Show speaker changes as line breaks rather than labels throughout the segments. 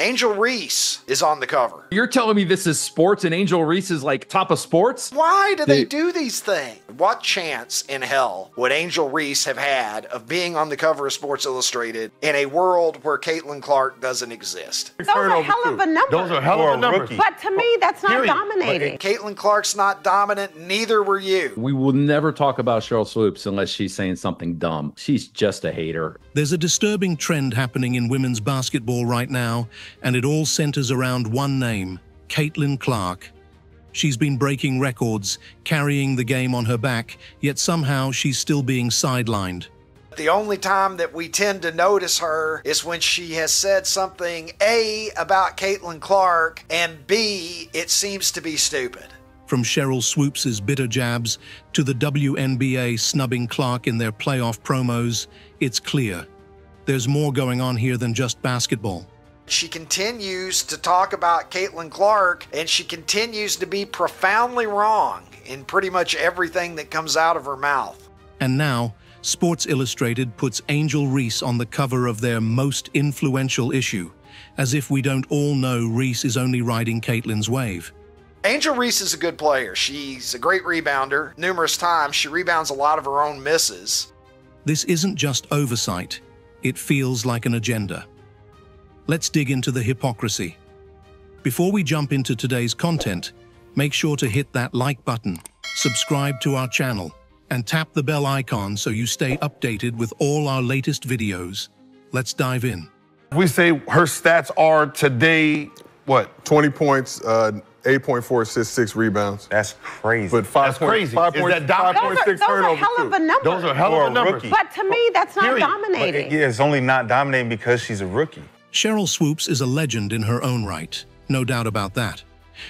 Angel Reese is on the cover.
You're telling me this is sports and Angel Reese is like top of sports?
Why do they
They-
do these things? What chance in hell would Angel Reese have had of being on the cover of Sports Illustrated in a world where Caitlin Clark doesn't exist?
Those are hell of a number.
Those are hell of
a
a numbers.
rookie.
But to me, that's not
Period.
dominating.
Caitlin Clark's not dominant, neither were you.
We will never talk about Sheryl Swoopes unless she's saying something dumb. She's just a hater.
There's a disturbing trend happening in women's basketball right now, and it all centers around one name Caitlin Clark. She's been breaking records, carrying the game on her back, yet somehow she's still being sidelined.
The only time that we tend to notice her is when she has said something A about Caitlin Clark and B, it seems to be stupid.
From Sheryl Swoopes' bitter jabs to the WNBA snubbing Clark in their playoff promos, it's clear. There's more going on here than just basketball.
She continues to talk about Caitlin Clark and she continues to be profoundly wrong in pretty much everything that comes out of her mouth.
And now, Sports Illustrated puts Angel Reese on the cover of their most influential issue, as if we don't all know Reese is only riding Caitlin's wave.
Angel Reese is a good player. She's a great rebounder. Numerous times she rebounds a lot of her own misses.
This isn't just oversight, it feels like an agenda. Let's dig into the hypocrisy. Before we jump into today's content, make sure to hit that like button, subscribe to our channel, and tap the bell icon so you stay updated with all our latest videos. Let's dive in.
We say her stats are today, what?
20 points, uh, 8.4 assists, six rebounds.
That's crazy.
But five
That's
point-
crazy.
five
Is
point-
that dominant?
Those are,
5.6
those are
turnovers,
hell of a number.
Those are hell of
a
a numbers.
But to me, that's not
Period.
dominating.
yeah, it's only not dominating because she's a rookie.
Sheryl Swoopes is a legend in her own right, no doubt about that.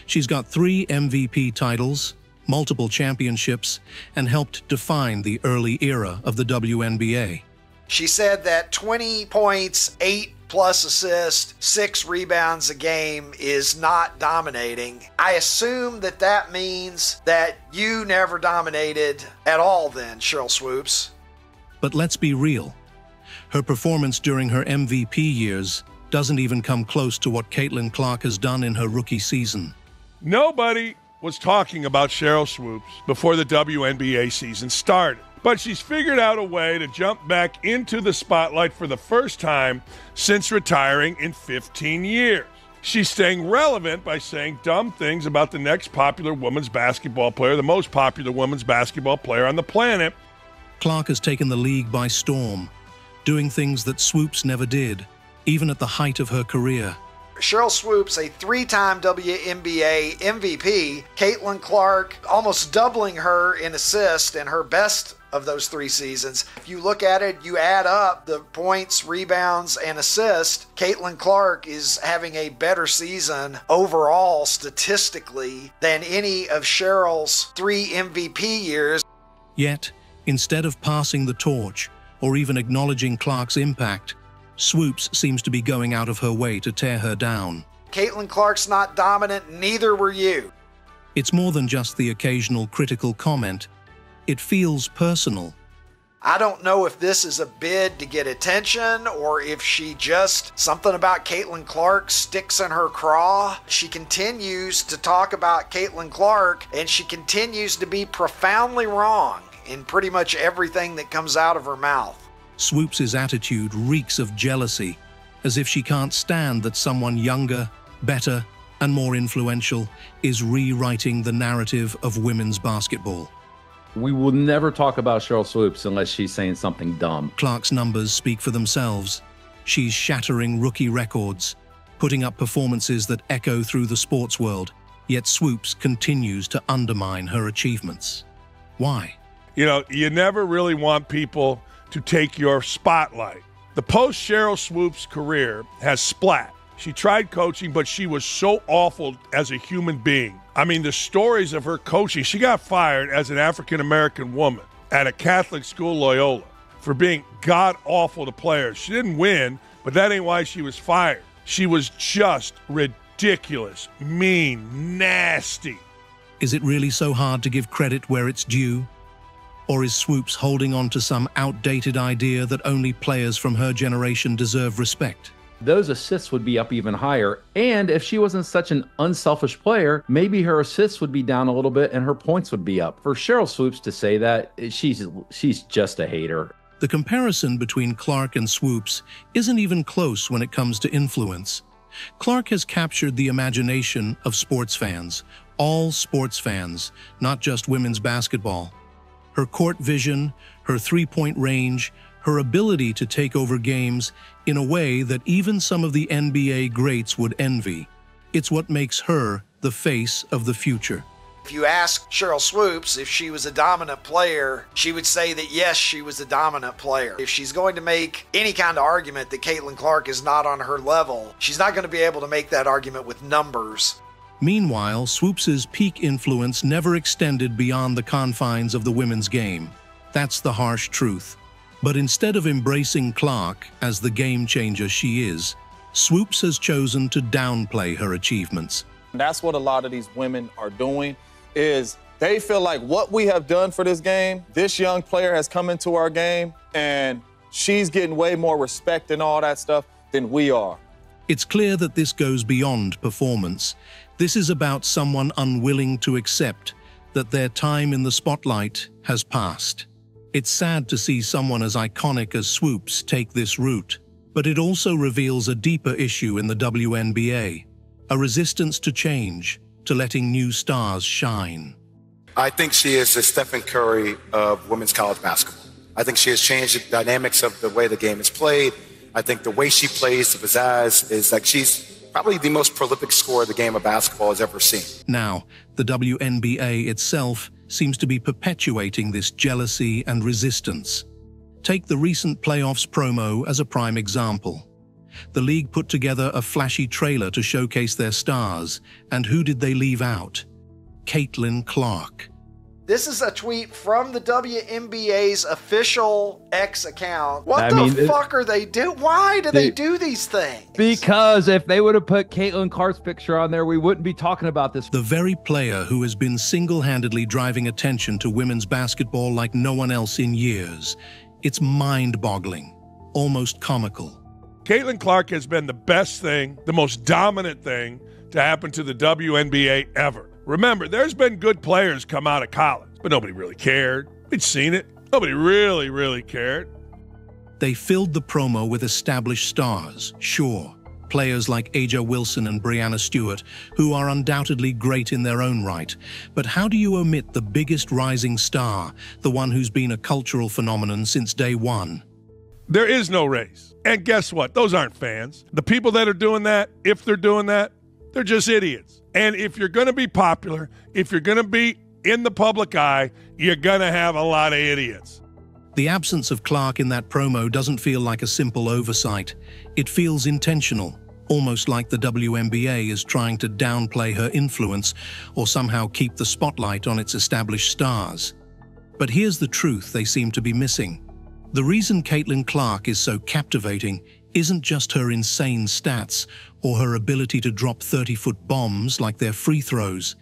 She's got three MVP titles, multiple championships, and helped define the early era of the WNBA.
She said that 20 points, 8 plus assists, 6 rebounds a game is not dominating. I assume that that means that you never dominated at all then, Sheryl Swoopes.
But let's be real. Her performance during her MVP years doesn't even come close to what Caitlin Clark has done in her rookie season.
Nobody was talking about Sheryl Swoopes before the WNBA season started, but she's figured out a way to jump back into the spotlight for the first time since retiring in 15 years. She's staying relevant by saying dumb things about the next popular women's basketball player, the most popular women's basketball player on the planet.
Clark has taken the league by storm, doing things that Swoopes never did, even at the height of her career.
Sheryl Swoopes, a three time WNBA MVP. Caitlin Clark, almost doubling her in assists in her best of those three seasons. If you look at it, you add up the points, rebounds, and assists. Caitlin Clark is having a better season overall statistically than any of Sheryl's three MVP years.
Yet, instead of passing the torch or even acknowledging Clark's impact, Swoopes seems to be going out of her way to tear her down.
Caitlin Clark's not dominant, neither were you.
It's more than just the occasional critical comment. It feels personal.
I don't know if this is a bid to get attention or if she just something about Caitlin Clark sticks in her craw. She continues to talk about Caitlin Clark and she continues to be profoundly wrong in pretty much everything that comes out of her mouth.
Swoopes' attitude reeks of jealousy, as if she can't stand that someone younger, better, and more influential is rewriting the narrative of women's basketball.
We will never talk about Sheryl Swoopes unless she's saying something dumb.
Clark's numbers speak for themselves. She's shattering rookie records, putting up performances that echo through the sports world, yet Swoopes continues to undermine her achievements. Why?
You know, you never really want people to take your spotlight. The post Sheryl Swoopes career has splat. She tried coaching, but she was so awful as a human being. I mean, the stories of her coaching, she got fired as an African American woman at a Catholic school, Loyola, for being god awful to players. She didn't win, but that ain't why she was fired. She was just ridiculous, mean, nasty.
Is it really so hard to give credit where it's due? Or is Swoopes holding on to some outdated idea that only players from her generation deserve respect?
those assists would be up even higher. And if she wasn't such an unselfish player, maybe her assists would be down a little bit and her points would be up. For Sheryl Swoopes to say that, she's she's just a hater.
The comparison between Clark and Swoopes isn't even close when it comes to influence. Clark has captured the imagination of sports fans, all sports fans, not just women's basketball. Her court vision, her three-point range, her ability to take over games in a way that even some of the NBA greats would envy. It's what makes her the face of the future.
If you ask Sheryl Swoopes if she was a dominant player, she would say that yes, she was a dominant player. If she's going to make any kind of argument that Caitlin Clark is not on her level, she's not going to be able to make that argument with numbers.
Meanwhile, Swoopes's peak influence never extended beyond the confines of the women's game. That's the harsh truth. But instead of embracing Clark as the game changer she is, Swoopes has chosen to downplay her achievements.
That's what a lot of these women are doing is they feel like what we have done for this game, this young player has come into our game and she's getting way more respect and all that stuff than we are.
It's clear that this goes beyond performance. This is about someone unwilling to accept that their time in the spotlight has passed. It's sad to see someone as iconic as Swoopes take this route, but it also reveals a deeper issue in the WNBA, a resistance to change, to letting new stars shine.
I think she is the Stephen Curry of women's college basketball. I think she has changed the dynamics of the way the game is played. I think the way she plays, the pizzazz, is like she's probably the most prolific scorer the game of basketball has ever seen.
Now, the WNBA itself seems to be perpetuating this jealousy and resistance. Take the recent playoffs promo as a prime example. The league put together a flashy trailer to showcase their stars, and who did they leave out? Caitlin Clark.
This is a tweet from the WNBA's official X account. What
I
the
mean, it-
fuck are they do? Why do they
They-
do these things?
Because if they would have put Caitlin Clark's picture on there, we wouldn't be talking about this.
The very player who has been single-handedly driving attention to women's basketball like no one else in years. It's mind-boggling, almost comical.
Caitlin Clark has been the best thing, the most dominant thing to happen to the WNBA ever. Remember, there's been good players come out of college, but nobody really cared. We'd seen it. Nobody really, really cared.
They filled the promo with established stars, sure, players like A'ja Wilson and Breanna Stewart, who are undoubtedly great in their own right. But how do you omit the biggest rising star, the one who's been a cultural phenomenon since day one?
There is no race. And guess what? Those aren't fans. The people that are doing that, if they're doing that, they're just idiots. And if you're going to be popular, if you're going to be in the public eye, you're going to have a lot of idiots.
The absence of Clark in that promo doesn't feel like a simple oversight. It feels intentional, almost like the WNBA is trying to downplay her influence or somehow keep the spotlight on its established stars. But here's the truth they seem to be missing. The reason Caitlin Clark is so captivating isn't just her insane stats or her ability to drop 30-foot bombs like they're free throws.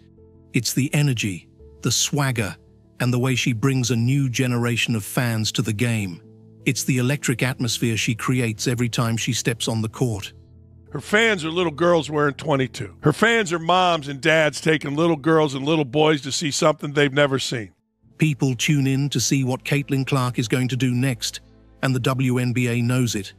It's the energy, the swagger, and the way she brings a new generation of fans to the game. It's the electric atmosphere she creates every time she steps on the court.
Her fans are little girls wearing 22. Her fans are moms and dads taking little girls and little boys to see something they've never seen.
People tune in to see what Caitlin Clark is going to do next, and the WNBA knows it.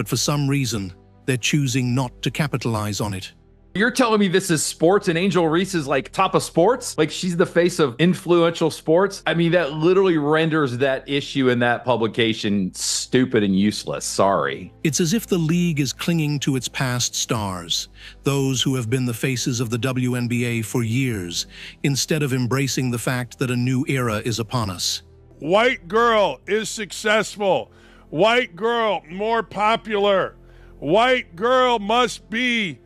But for some reason, they're choosing not to capitalize on it.
You're telling me this is sports and Angel Reese is like top of sports? Like she's the face of influential sports? I mean, that literally renders that issue in that publication stupid and useless. Sorry.
It's as if the league is clinging to its past stars, those who have been the faces of the WNBA for years, instead of embracing the fact that a new era is upon us.
White girl is successful. White girl more popular. White girl must be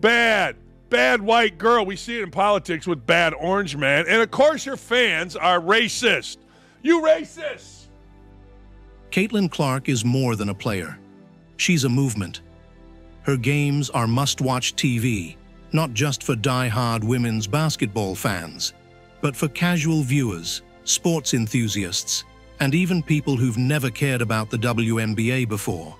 bad. Bad white girl. We see it in politics with bad orange man. And of course, your fans are racist. You racist.
Caitlin Clark is more than a player. She's a movement. Her games are must-watch TV, not just for die-hard women's basketball fans, but for casual viewers, sports enthusiasts, and even people who've never cared about the WNBA before.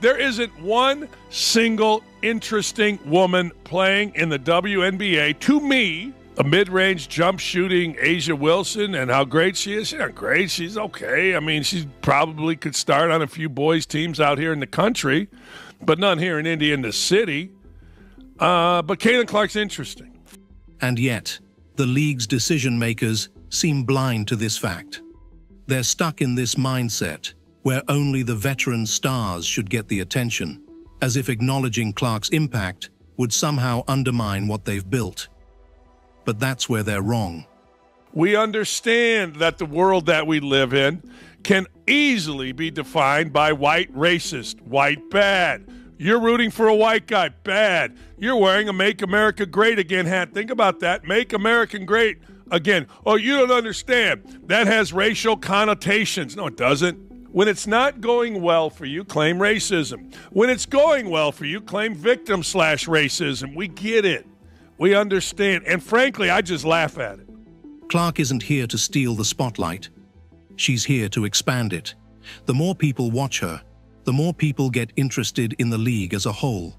There isn't one single interesting woman playing in the WNBA to me. A mid range jump shooting A'ja Wilson and how great she is. She's not great. She's okay. I mean, she probably could start on a few boys' teams out here in the country, but none here in Indiana City. Uh, but Caitlin Clark's interesting.
And yet, the league's decision makers seem blind to this fact. They're stuck in this mindset where only the veteran stars should get the attention, as if acknowledging Clark's impact would somehow undermine what they've built. But that's where they're wrong.
We understand that the world that we live in can easily be defined by white racist, white bad. You're rooting for a white guy, bad. You're wearing a Make America Great Again hat. Think about that. Make American Great again. Oh, you don't understand. That has racial connotations. No, it doesn't. When it's not going well for you, claim racism. When it's going well for you, claim victim slash racism. We get it. We understand. And frankly, I just laugh at it.
Clark isn't here to steal the spotlight. She's here to expand it. The more people watch her, the more people get interested in the league as a whole.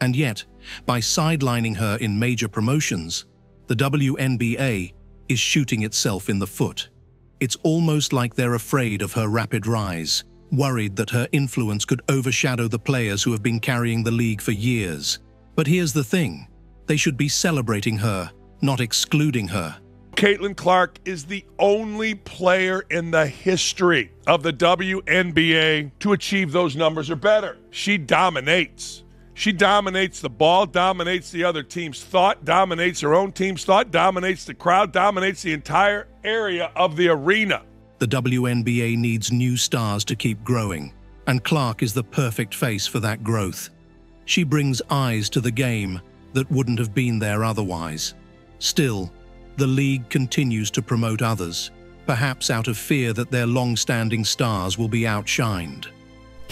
And yet, by sidelining her in major promotions, the WNBA is shooting itself in the foot. It's almost like they're afraid of her rapid rise, worried that her influence could overshadow the players who have been carrying the league for years. But here's the thing. They should be celebrating her, not excluding her.
Caitlin Clark is the only player in the history of the WNBA to achieve those numbers or better. She dominates. She dominates the ball, dominates the other team's thought, dominates her own team's thought, dominates the crowd, dominates the entire area of the arena.
The WNBA needs new stars to keep growing, and Clark is the perfect face for that growth. She brings eyes to the game that wouldn't have been there otherwise. Still, the league continues to promote others, perhaps out of fear that their long-standing stars will be outshined.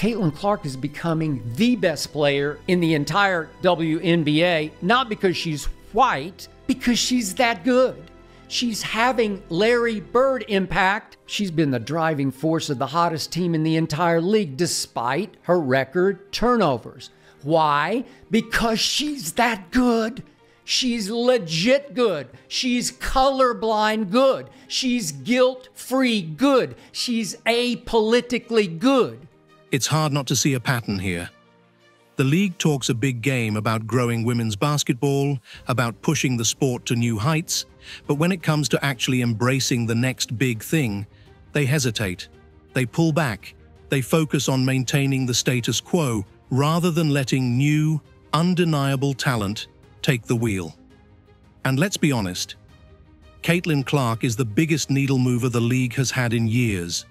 Caitlin Clark is becoming the best player in the entire WNBA, not because she's white, because she's that good. She's having Larry Bird impact. She's been the driving force of the hottest team in the entire league despite her record turnovers. Why? Because she's that good. She's legit good. She's colorblind good. She's guilt free good. She's apolitically good.
It's hard not to see a pattern here. The league talks a big game about growing women's basketball, about pushing the sport to new heights, but when it comes to actually embracing the next big thing, they hesitate. They pull back. They focus on maintaining the status quo rather than letting new, undeniable talent take the wheel. And let's be honest, Caitlin Clark is the biggest needle mover the league has had in years.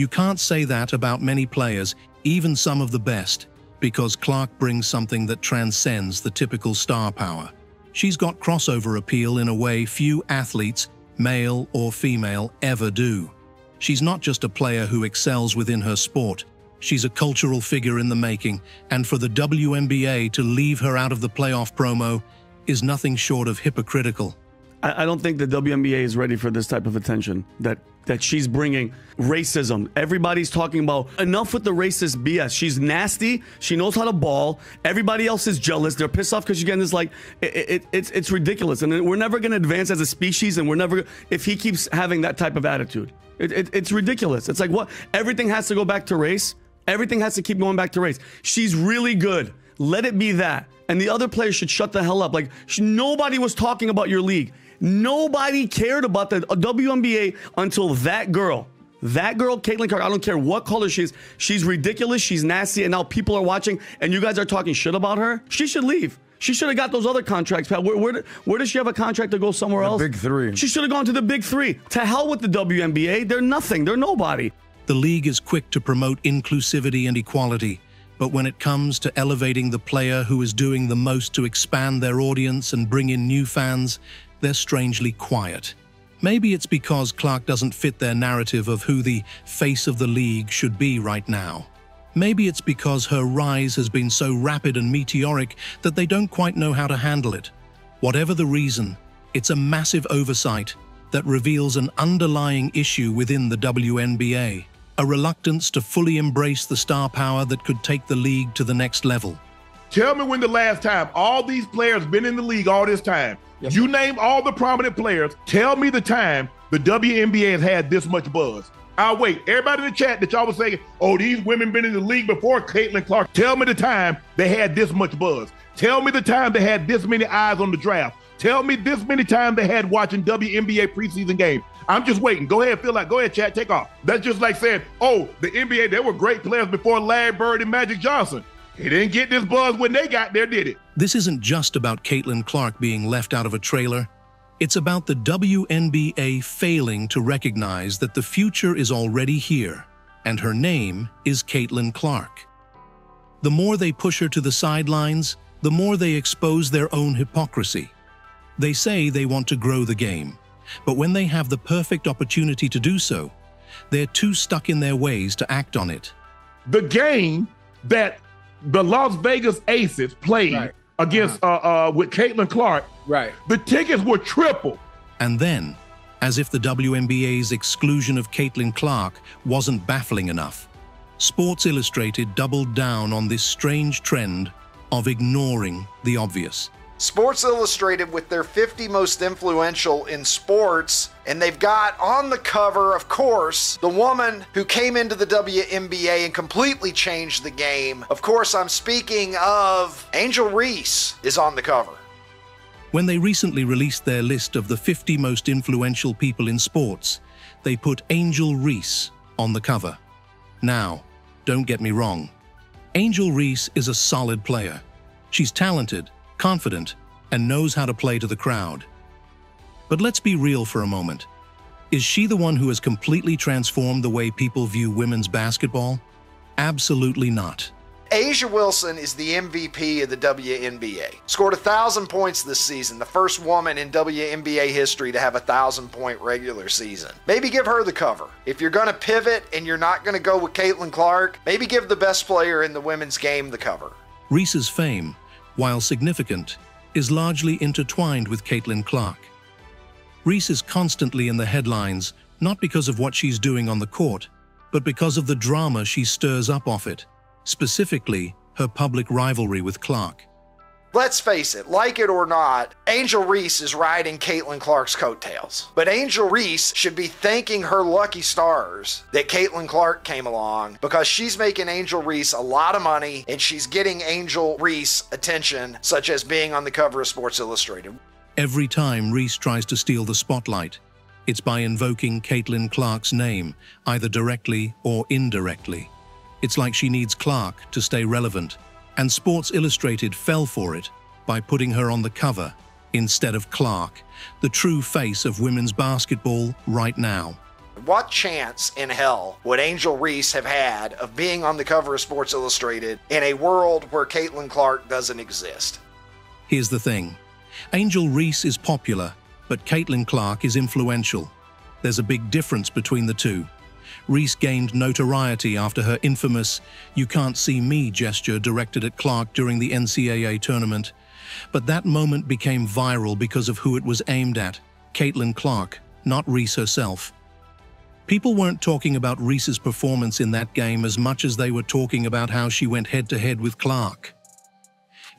You can't say that about many players, even some of the best, because Clark brings something that transcends the typical star power. She's got crossover appeal in a way few athletes, male or female, ever do. She's not just a player who excels within her sport, she's a cultural figure in the making, and for the WNBA to leave her out of the playoff promo is nothing short of hypocritical.
I, I don't think the WNBA is ready for this type of attention that that she's bringing. Racism. Everybody's talking about enough with the racist BS. She's nasty. She knows how to ball. Everybody else is jealous. They're pissed off because she's getting this like it, it, it's it's ridiculous. And we're never going to advance as a species. And we're never if he keeps having that type of attitude. It, it, it's ridiculous. It's like what everything has to go back to race. Everything has to keep going back to race. She's really good. Let it be that. And the other players should shut the hell up. Like nobody was talking about your league. Nobody cared about the uh, WNBA until that girl. That girl, Caitlin Clark, I don't care what color she is. She's ridiculous. She's nasty. And now people are watching and you guys are talking shit about her. She should leave. She should have got those other contracts, Pat. Where, where, where, does she have a contract to go somewhere
The
else?
big three.
She should have gone to the big three. To hell with the WNBA. They're nothing. They're nobody.
The league is quick to promote inclusivity and equality, but when it comes to elevating the player who is doing the most to expand their audience and bring in new fans, they're strangely quiet. Maybe it's because Clark doesn't fit their narrative of who the face of the league should be right now. Maybe it's because her rise has been so rapid and meteoric that they don't quite know how to handle it. Whatever the reason, it's a massive oversight that reveals an underlying issue within the WNBA. a reluctance to fully embrace the star power that could take the league to the next level.
Tell me when the last time all these players been in the league all this time. You name all the prominent players. Tell me the time the WNBA has had this much buzz. I'll wait. Everybody in the chat that y'all was saying, oh, these women been in the league before Caitlin Clark. Tell me the time they had this much buzz. Tell me the time they had this many eyes on the draft. Tell me this many times they had watching WNBA preseason games. I'm just waiting. Go ahead, feel like. Go ahead, chat. Take off. That's just like saying, oh, the NBA, they were great players before Larry Bird and Magic Johnson. They didn't get this buzz when they got there, did it?
This isn't just about Caitlin Clark being left out of a trailer. It's about the WNBA failing to recognize that the future is already here, and her name is Caitlin Clark. The more they push her to the sidelines, the more they expose their own hypocrisy. They say they want to grow the game, but when they have the perfect opportunity to do so, they're too stuck in their ways to act on it.
The game that the Las Vegas Aces played against uh uh, with Caitlin Clark,
right?
The tickets were triple.
And then, as if the WNBA's exclusion of Caitlin Clark wasn't baffling enough, Sports Illustrated doubled down on this strange trend of ignoring the obvious.
Sports Illustrated with their 50 most influential in sports, and they've got on the cover, of course, the woman who came into the WNBA and completely changed the game. Of course, I'm speaking of Angel Reese is on the cover.
When they recently released their list of the 50 most influential people in sports, they put Angel Reese on the cover. Now, don't get me wrong. Angel Reese is a solid player. She's talented, confident, and knows how to play to the crowd. But let's be real for a moment. Is she the one who has completely transformed the way people view women's basketball? Absolutely not.
A'ja Wilson is the MVP of the WNBA. Scored a thousand points this season, the first woman in WNBA history to have a thousand point regular season. Maybe give her the cover. If you're going to pivot and you're not going to go with Caitlin Clark, maybe give the best player in the women's game the cover.
Reese's fame, while significant, is largely intertwined with Caitlin Clark. Reese is constantly in the headlines not because of what she's doing on the court, but because of the drama she stirs up off it, specifically her public rivalry with Clark.
Let's face it, like it or not, Angel Reese is riding Caitlin Clark's coattails. But Angel Reese should be thanking her lucky stars that Caitlin Clark came along because she's making Angel Reese a lot of money and she's getting Angel Reese attention, such as being on the cover of Sports Illustrated.
Every time Reese tries to steal the spotlight, it's by invoking Caitlin Clark's name, either directly or indirectly. It's like she needs Clark to stay relevant, and Sports Illustrated fell for it by putting her on the cover instead of Clark, the true face of women's basketball right now.
What chance in hell would Angel Reese have had of being on the cover of Sports Illustrated in a world where Caitlin Clark doesn't exist?
Here's the thing Angel Reese is popular, but Caitlin Clark is influential. There's a big difference between the two. Reese gained notoriety after her infamous You Can't See Me gesture directed at Clark during the NCAA tournament. But that moment became viral because of who it was aimed at Caitlin Clark, not Reese herself. People weren't talking about Reese's performance in that game as much as they were talking about how she went head to head with Clark.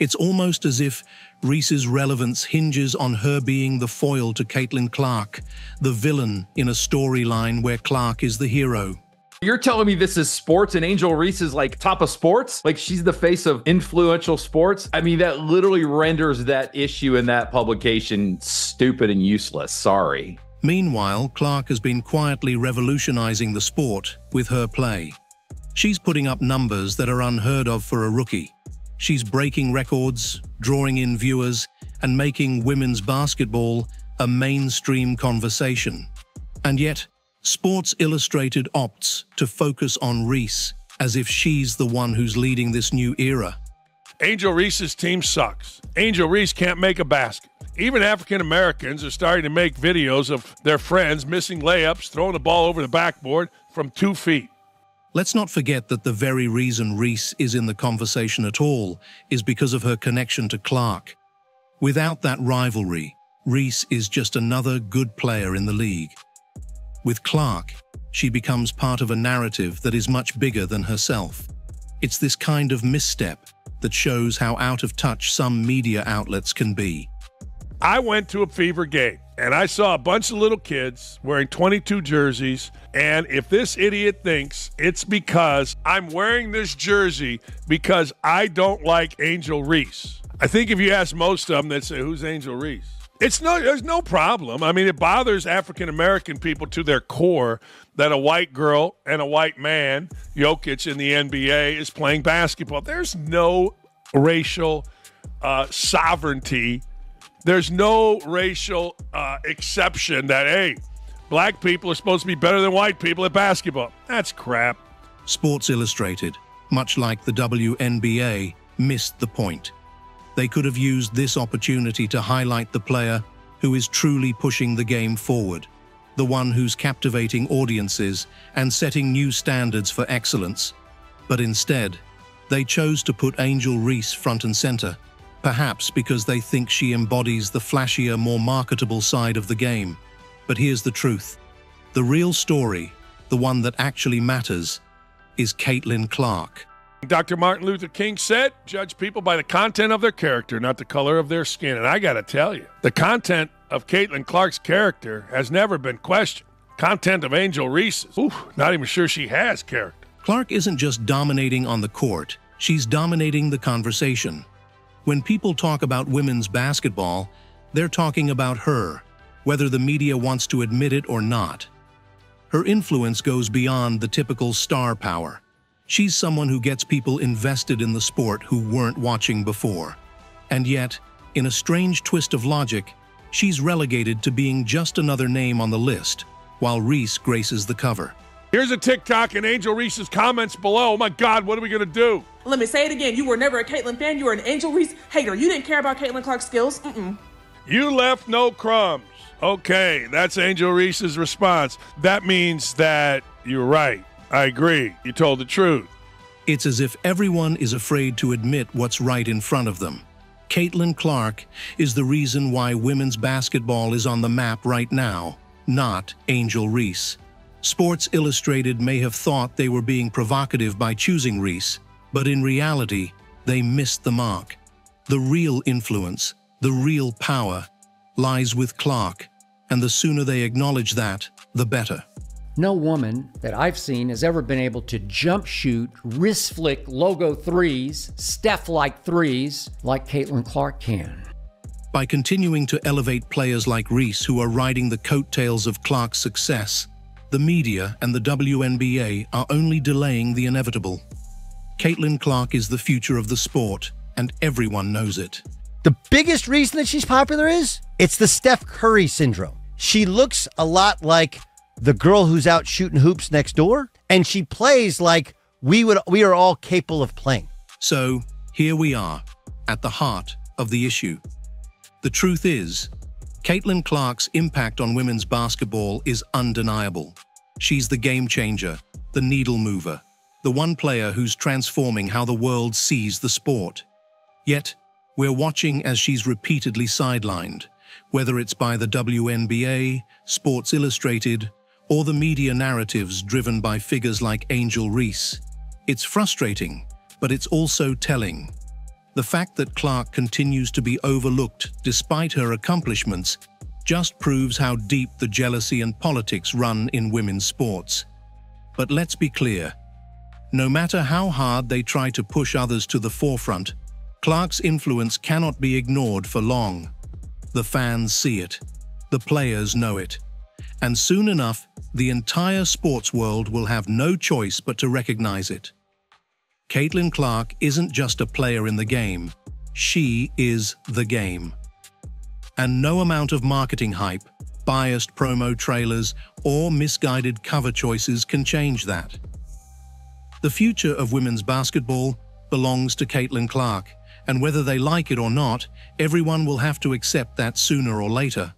It's almost as if Reese's relevance hinges on her being the foil to Caitlin Clark, the villain in a storyline where Clark is the hero.
You're telling me this is sports and Angel Reese is like top of sports? Like she's the face of influential sports? I mean, that literally renders that issue in that publication stupid and useless. Sorry.
Meanwhile, Clark has been quietly revolutionizing the sport with her play. She's putting up numbers that are unheard of for a rookie. She's breaking records, drawing in viewers, and making women's basketball a mainstream conversation. And yet, Sports Illustrated opts to focus on Reese as if she's the one who's leading this new era.
Angel Reese's team sucks. Angel Reese can't make a basket. Even African Americans are starting to make videos of their friends missing layups, throwing the ball over the backboard from two feet.
Let's not forget that the very reason Reese is in the conversation at all is because of her connection to Clark. Without that rivalry, Reese is just another good player in the league. With Clark, she becomes part of a narrative that is much bigger than herself. It's this kind of misstep that shows how out of touch some media outlets can be.
I went to a Fever game and I saw a bunch of little kids wearing 22 jerseys. And if this idiot thinks it's because I'm wearing this jersey because I don't like Angel Reese, I think if you ask most of them, they'd say, Who's Angel Reese? It's no, there's no problem. I mean, it bothers African American people to their core that a white girl and a white man, Jokic in the NBA, is playing basketball. There's no racial uh, sovereignty. There's no racial uh, exception that, hey, black people are supposed to be better than white people at basketball. That's crap.
Sports Illustrated, much like the WNBA, missed the point. They could have used this opportunity to highlight the player who is truly pushing the game forward, the one who's captivating audiences and setting new standards for excellence. But instead, they chose to put Angel Reese front and center, perhaps because they think she embodies the flashier, more marketable side of the game. But here's the truth. The real story, the one that actually matters, is Caitlin Clark.
Dr. Martin Luther King said, judge people by the content of their character, not the color of their skin. And I got to tell you, the content of Caitlin Clark's character has never been questioned. Content of Angel Reese's, ooh, not even sure she has character.
Clark isn't just dominating on the court, she's dominating the conversation. When people talk about women's basketball, they're talking about her, whether the media wants to admit it or not. Her influence goes beyond the typical star power. She's someone who gets people invested in the sport who weren't watching before. And yet, in a strange twist of logic, she's relegated to being just another name on the list, while Reese graces the cover.
Here's a TikTok and Angel Reese's comments below. Oh my God, what are we going to do?
Let me say it again. You were never a Caitlin fan. You were an Angel Reese hater. You didn't care about Caitlin Clark's skills. Mm-mm.
You left no crumbs. Okay, that's Angel Reese's response. That means that you're right. I agree. You told the truth.
It's as if everyone is afraid to admit what's right in front of them. Caitlin Clark is the reason why women's basketball is on the map right now, not Angel Reese. Sports Illustrated may have thought they were being provocative by choosing Reese, but in reality, they missed the mark. The real influence, the real power, lies with Clark, and the sooner they acknowledge that, the better.
No woman that I've seen has ever been able to jump shoot, wrist flick logo threes, Steph like threes, like Caitlin Clark can.
By continuing to elevate players like Reese who are riding the coattails of Clark's success, the media and the WNBA are only delaying the inevitable. Caitlin Clark is the future of the sport, and everyone knows it.
The biggest reason that she's popular is it's the Steph Curry syndrome. She looks a lot like the girl who's out shooting hoops next door, and she plays like we would we are all capable of playing.
So, here we are, at the heart of the issue. The truth is, Caitlin Clark's impact on women's basketball is undeniable. She's the game changer, the needle mover, the one player who's transforming how the world sees the sport. Yet, we're watching as she's repeatedly sidelined, whether it's by the WNBA, Sports Illustrated, or the media narratives driven by figures like Angel Reese. It's frustrating, but it's also telling. The fact that Clark continues to be overlooked despite her accomplishments just proves how deep the jealousy and politics run in women's sports. But let's be clear. No matter how hard they try to push others to the forefront, Clark's influence cannot be ignored for long. The fans see it. The players know it. And soon enough, the entire sports world will have no choice but to recognize it. Caitlin Clark isn't just a player in the game, she is the game. And no amount of marketing hype, biased promo trailers, or misguided cover choices can change that. The future of women's basketball belongs to Caitlin Clark, and whether they like it or not, everyone will have to accept that sooner or later.